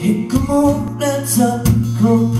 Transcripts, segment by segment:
Hit come on, let's up, go.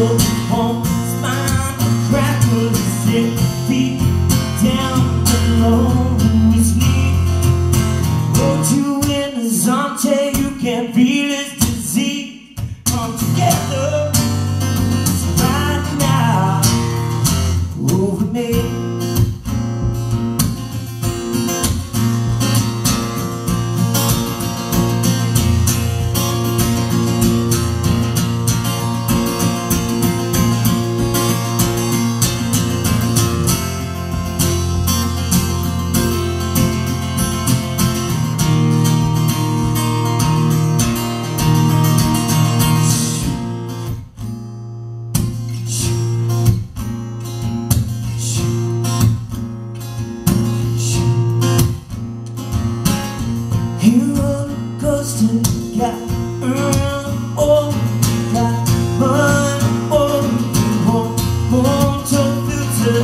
amor.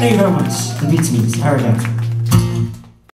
Thank you very much. The beats means. Arigato.